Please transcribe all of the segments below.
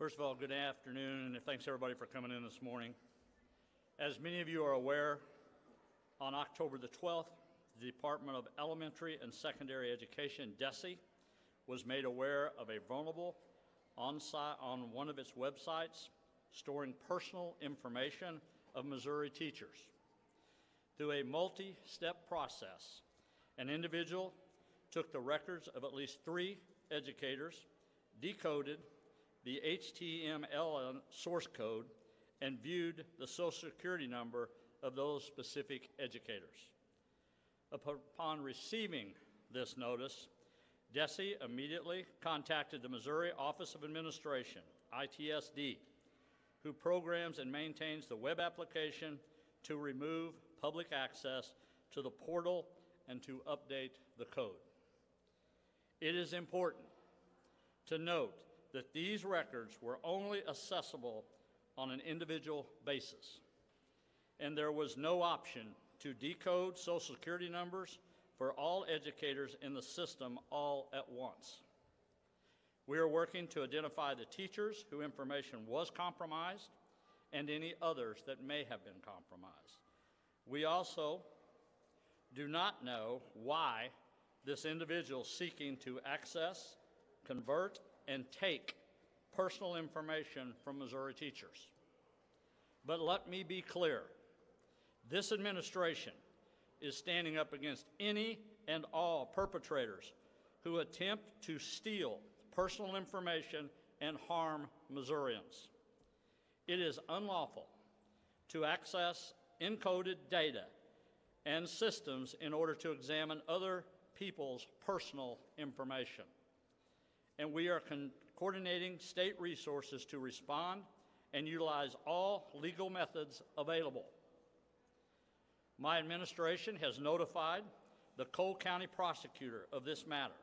First of all, good afternoon, and thanks everybody for coming in this morning. As many of you are aware, on October the 12th, the Department of Elementary and Secondary Education, DESE, was made aware of a vulnerable on, on one of its websites storing personal information of Missouri teachers. Through a multi-step process, an individual took the records of at least three educators, decoded the HTML source code, and viewed the Social Security number of those specific educators. Upon receiving this notice, DESE immediately contacted the Missouri Office of Administration, ITSD, who programs and maintains the web application to remove public access to the portal and to update the code. It is important to note that these records were only accessible on an individual basis, and there was no option to decode Social Security numbers for all educators in the system all at once. We are working to identify the teachers whose information was compromised and any others that may have been compromised. We also do not know why this individual seeking to access, convert, and take personal information from Missouri teachers. But let me be clear this administration is standing up against any and all perpetrators who attempt to steal personal information and harm Missourians. It is unlawful to access encoded data and systems in order to examine other people's personal information. And we are coordinating state resources to respond and utilize all legal methods available. My administration has notified the Cole County prosecutor of this matter.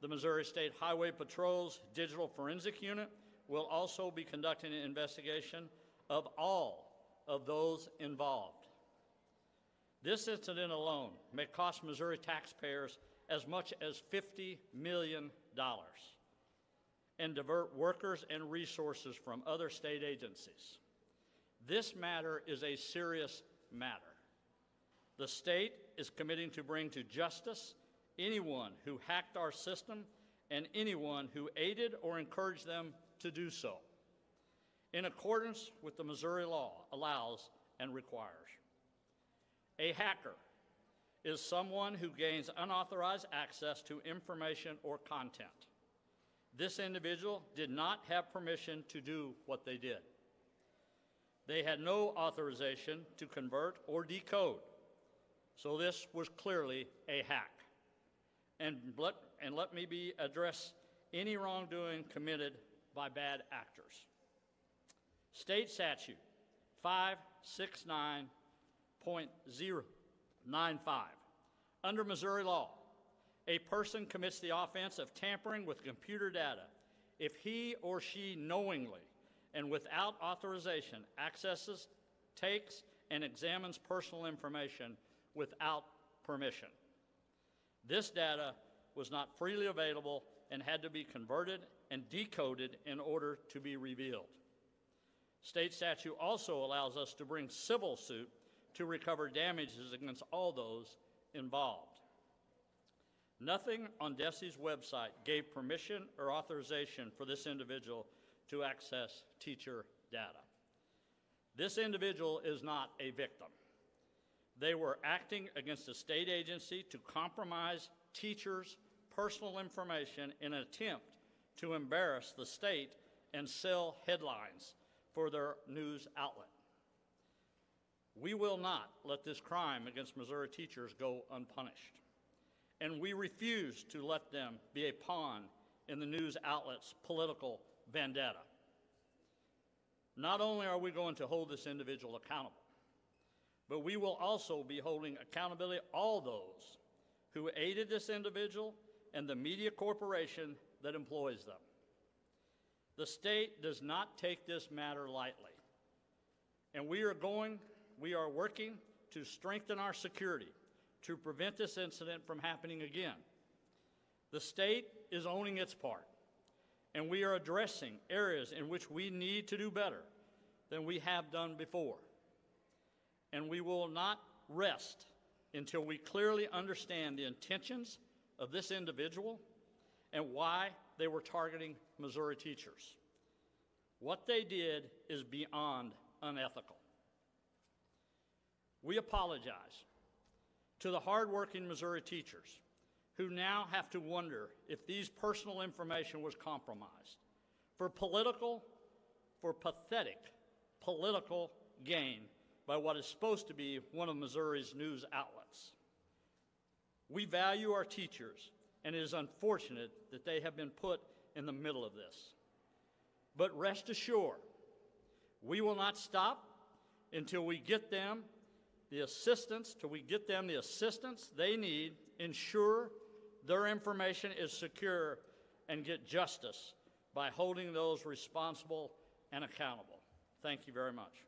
The Missouri State Highway Patrol's Digital Forensic Unit will also be conducting an investigation of all of those involved. This incident alone may cost Missouri taxpayers as much as $50 million and divert workers and resources from other state agencies. This matter is a serious matter. The state is committing to bring to justice anyone who hacked our system and anyone who aided or encouraged them to do so, in accordance with the Missouri law allows and requires. A hacker is someone who gains unauthorized access to information or content. This individual did not have permission to do what they did. They had no authorization to convert or decode, so this was clearly a hack. And let, and let me be address any wrongdoing committed by bad actors. State statute 569 0.095. Under Missouri law, a person commits the offense of tampering with computer data if he or she knowingly and without authorization accesses, takes, and examines personal information without permission. This data was not freely available and had to be converted and decoded in order to be revealed. State statute also allows us to bring civil suit to recover damages against all those involved. Nothing on DESE's website gave permission or authorization for this individual to access teacher data. This individual is not a victim. They were acting against a state agency to compromise teachers' personal information in an attempt to embarrass the state and sell headlines for their news outlet. We will not let this crime against Missouri teachers go unpunished. And we refuse to let them be a pawn in the news outlet's political vendetta. Not only are we going to hold this individual accountable, but we will also be holding accountability all those who aided this individual and the media corporation that employs them. The state does not take this matter lightly, and we are going we are working to strengthen our security to prevent this incident from happening again. The state is owning its part, and we are addressing areas in which we need to do better than we have done before. And we will not rest until we clearly understand the intentions of this individual and why they were targeting Missouri teachers. What they did is beyond unethical. We apologize to the hardworking Missouri teachers who now have to wonder if these personal information was compromised for political, for pathetic political gain by what is supposed to be one of Missouri's news outlets. We value our teachers, and it is unfortunate that they have been put in the middle of this. But rest assured, we will not stop until we get them the assistance, till we get them the assistance they need, ensure their information is secure, and get justice by holding those responsible and accountable. Thank you very much.